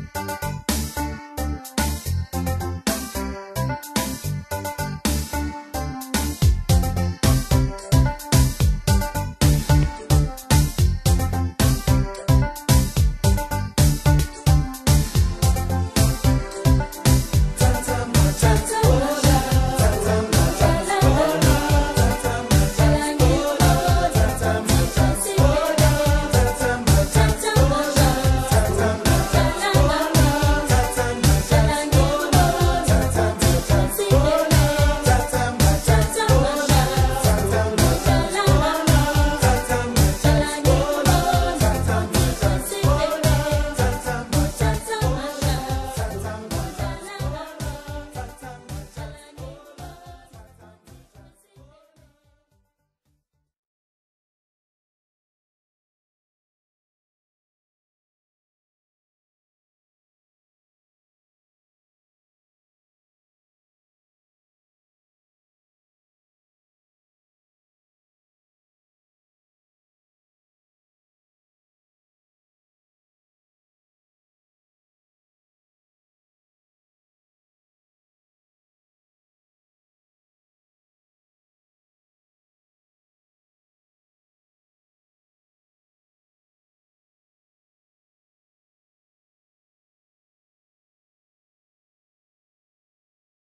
Música